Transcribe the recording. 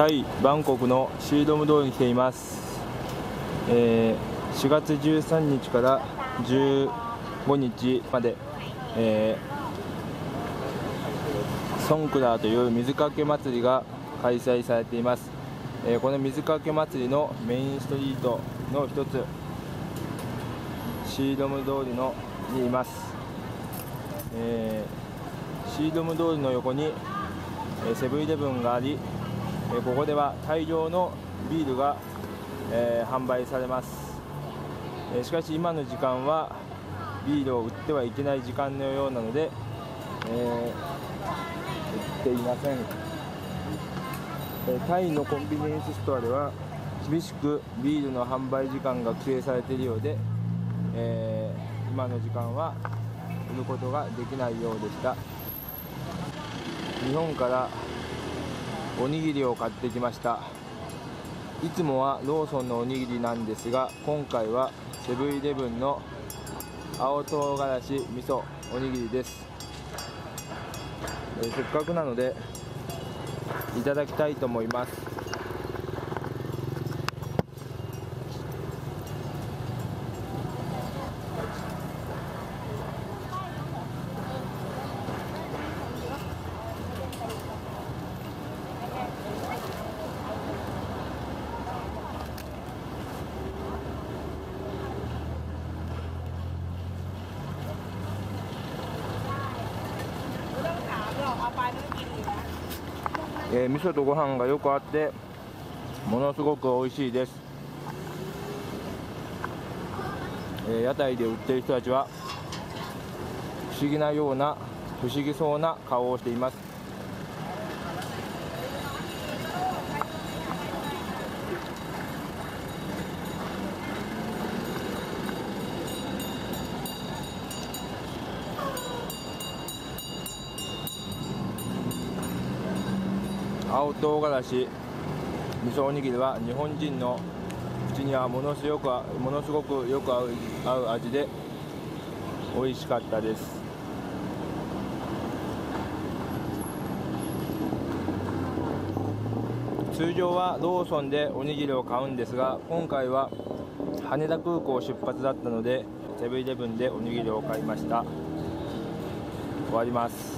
タイ・バンコクのシードム通りに来ています、えー、4月13日から15日まで、えー、ソンクラーという水かけ祭りが開催されています、えー、この水かけ祭りのメインストリートの一つシードム通りのにいます、えー、シードム通りの横にセブンイレブンがありここでは大量のビールが、え、販売されます、えしかし今の時間はビールを売ってはいけない時間のようなので、え、売っていません、えタイのコンビニエンスストアでは厳しくビールの販売時間が規制されているようで、えー、今の時間は売ることができないようでした。日本からおにぎりを買ってきました。いつもはローソンのおにぎりなんですが今回はセブンイレブンの青唐辛子味噌おにぎりです、え、せっかくなのでいただきたいと思います。えー、味噌とご飯がよくあってものすごく美味しいです、えー、屋台で売ってる人たちは不思議なような不思議そうな顔をしています。青唐辛子味噌おにぎりは日本人の口にはものすごくものすごくよく合う合う味で美味しかったです。通常はローソンでおにぎりを買うんですが今回は羽田空港出発だったのでセブンイレブンでおにぎりを買いました。終わります。